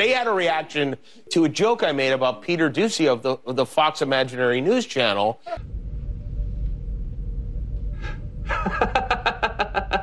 They had a reaction to a joke I made about Peter Doocy of the, of the Fox Imaginary News Channel.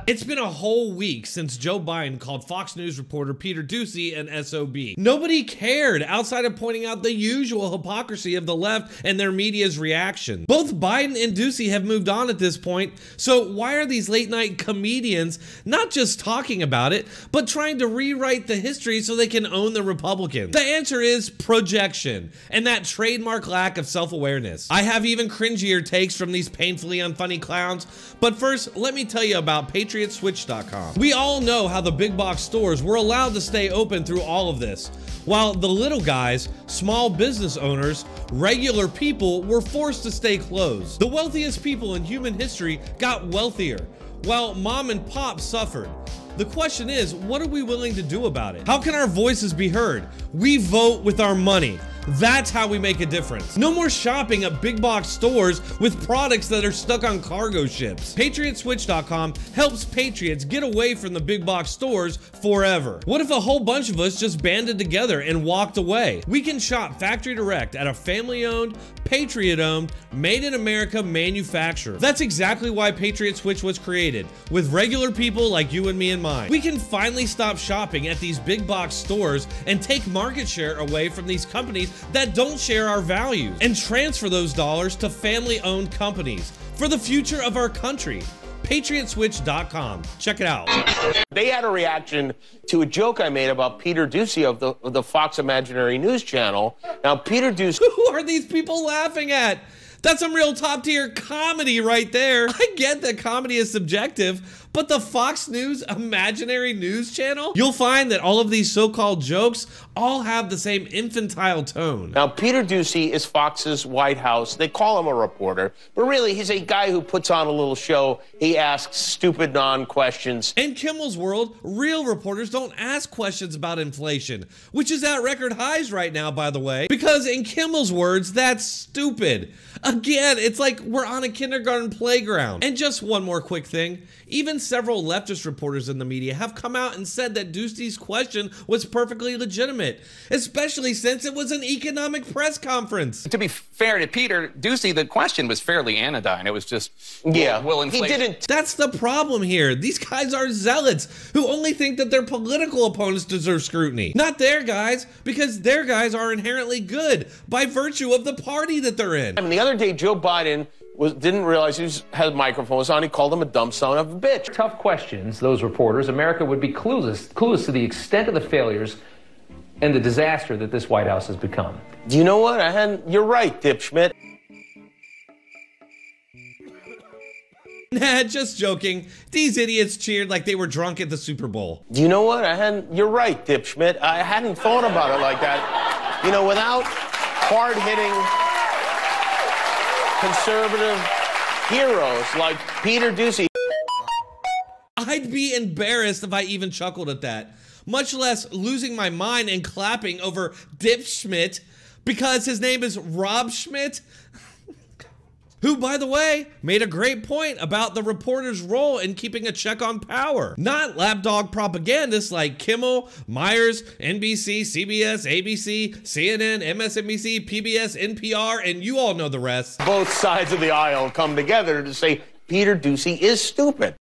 It's been a whole week since Joe Biden called Fox News reporter Peter Doocy an SOB. Nobody cared outside of pointing out the usual hypocrisy of the left and their media's reaction. Both Biden and Doocy have moved on at this point, so why are these late night comedians not just talking about it, but trying to rewrite the history so they can own the Republicans? The answer is projection and that trademark lack of self awareness. I have even cringier takes from these painfully unfunny clowns, but first, let me tell you about Patriot PatriotSwitch.com. We all know how the big box stores were allowed to stay open through all of this, while the little guys, small business owners, regular people were forced to stay closed. The wealthiest people in human history got wealthier, while mom and pop suffered. The question is, what are we willing to do about it? How can our voices be heard? We vote with our money. That's how we make a difference. No more shopping at big box stores with products that are stuck on cargo ships. PatriotSwitch.com helps patriots get away from the big box stores forever. What if a whole bunch of us just banded together and walked away? We can shop factory direct at a family owned, patriot owned, made in America manufacturer. That's exactly why Patriot Switch was created, with regular people like you and me in mind. We can finally stop shopping at these big box stores and take market share away from these companies that don't share our values and transfer those dollars to family owned companies for the future of our country. PatriotSwitch.com. Check it out. They had a reaction to a joke I made about Peter Doocy of the, of the Fox Imaginary News Channel. Now, Peter Doocy. Who are these people laughing at? That's some real top tier comedy right there. I get that comedy is subjective, but the Fox News imaginary news channel, you'll find that all of these so called jokes all have the same infantile tone. Now, Peter Doocy is Fox's White House. They call him a reporter, but really, he's a guy who puts on a little show. He asks stupid non questions. In Kimmel's world, real reporters don't ask questions about inflation, which is at record highs right now, by the way, because in Kimmel's words, that's stupid. Again, it's like we're on a kindergarten playground. And just one more quick thing. Even several leftist reporters in the media have come out and said that Doocy's question was perfectly legitimate, especially since it was an economic press conference. To be fair to Peter Doocy, the question was fairly anodyne. It was just, yeah, will, will inflation. He didn't. That's the problem here. These guys are zealots who only think that their political opponents deserve scrutiny, not their guys, because their guys are inherently good by virtue of the party that they're in. I mean, the other day, Joe Biden was, didn't realize he was, had microphones on. He called him a dumb son of a bitch. Tough questions, those reporters. America would be clueless, clueless to the extent of the failures and the disaster that this White House has become. Do you know what? I hadn't, you're right, dipschmidt. Nah, just joking. These idiots cheered like they were drunk at the Super Bowl. Do you know what? I hadn't, you're right, dipschmidt. I hadn't thought about it like that. You know, without hard hitting conservative heroes like Peter Doocy. I'd be embarrassed if I even chuckled at that, much less losing my mind and clapping over Dip Schmidt because his name is Rob Schmidt. Who, by the way, made a great point about the reporter's role in keeping a check on power. Not lapdog propagandists like Kimmel, Meyers, NBC, CBS, ABC, CNN, MSNBC, PBS, NPR, and you all know the rest. Both sides of the aisle come together to say Peter Doocy is stupid.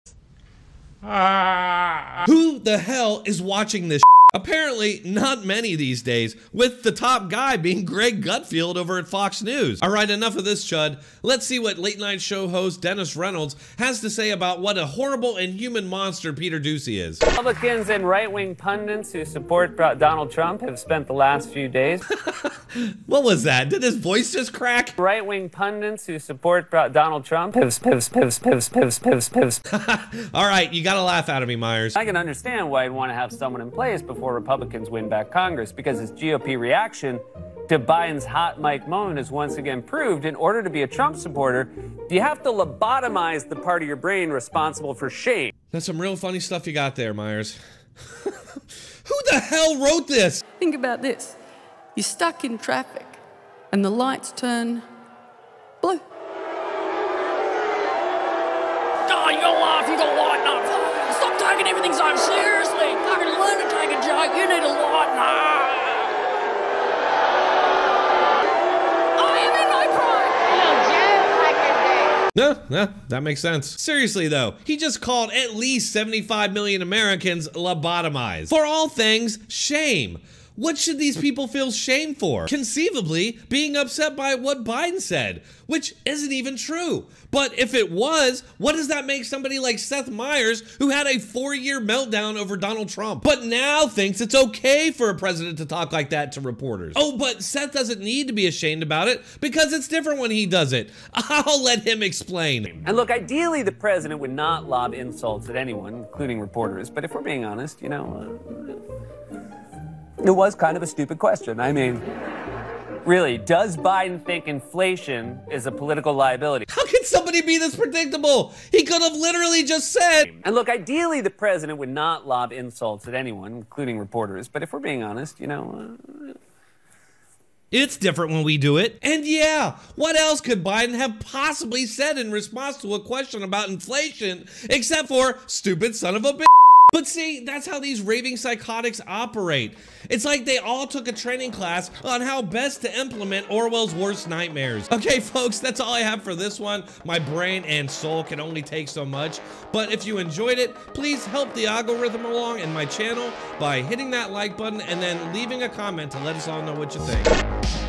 Who the hell is watching this? Apparently, not many these days, with the top guy being Greg Gutfeld over at Fox News. All right, enough of this, Chud. Let's see what late night show host Dennis Reynolds has to say about what a horrible and human monster Peter Doocy is. Republicans and right wing pundits who support Donald Trump have spent the last few days. what was that? Did his voice just crack? Right wing pundits who support Donald Trump have pivs, pivs, pivs, pivs, pivs, pivs. All right, you gotta laugh out of me, Meyers. I can understand why I'd want to have someone in place before Republicans win back Congress because his GOP reaction to Biden's hot mic moment is once again proved in order to be a Trump supporter, you have to lobotomize the part of your brain responsible for shame. That's some real funny stuff you got there, Meyers. Who the hell wrote this? Think about this. You're stuck in traffic and the lights turn blue. Oh, you go off, you go light up. Stop taking everything so seriously. To take a joke. You need a in my prime. No, no, that makes sense. Seriously though, he just called at least 75 million Americans lobotomized. For all things, shame. What should these people feel shame for? Conceivably, being upset by what Biden said, which isn't even true. But if it was, what does that make somebody like Seth Meyers, who had a four year meltdown over Donald Trump, but now thinks it's okay for a president to talk like that to reporters? Oh, but Seth doesn't need to be ashamed about it because it's different when he does it. I'll let him explain. And look, ideally, the president would not lob insults at anyone, including reporters. But if we're being honest, you know, uh, it was kind of a stupid question. I mean, really, does Biden think inflation is a political liability? How can somebody be this predictable? He could have literally just said, And look, ideally, the president would not lob insults at anyone, including reporters. But if we're being honest, you know, uh, It's different when we do it. And yeah, what else could Biden have possibly said in response to a question about inflation except for stupid son of a bitch? But see, that's how these raving psychotics operate. It's like they all took a training class on how best to implement Orwell's worst nightmares. Okay, folks, that's all I have for this one. My brain and soul can only take so much. But if you enjoyed it, please help the algorithm along and my channel by hitting that like button and then leaving a comment to let us all know what you think.